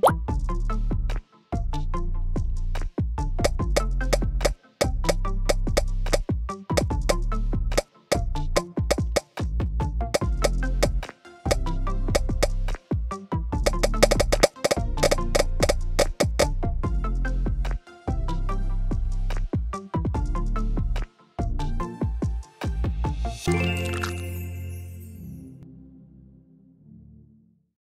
What? Bye.